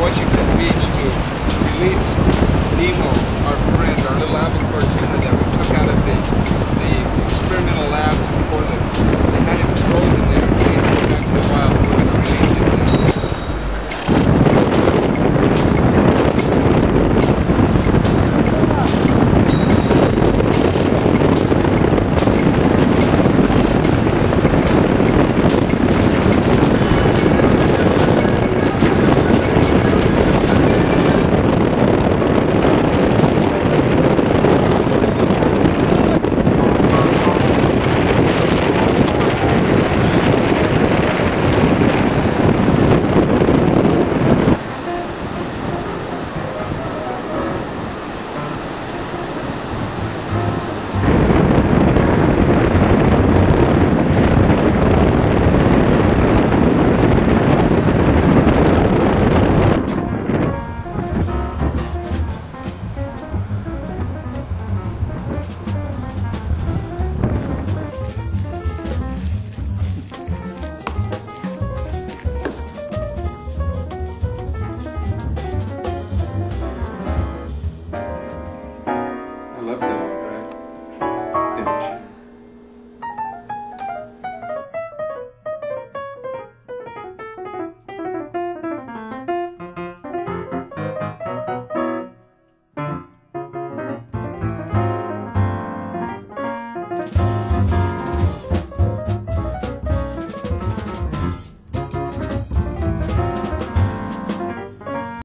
Watchington, PHK, Belize, Lima are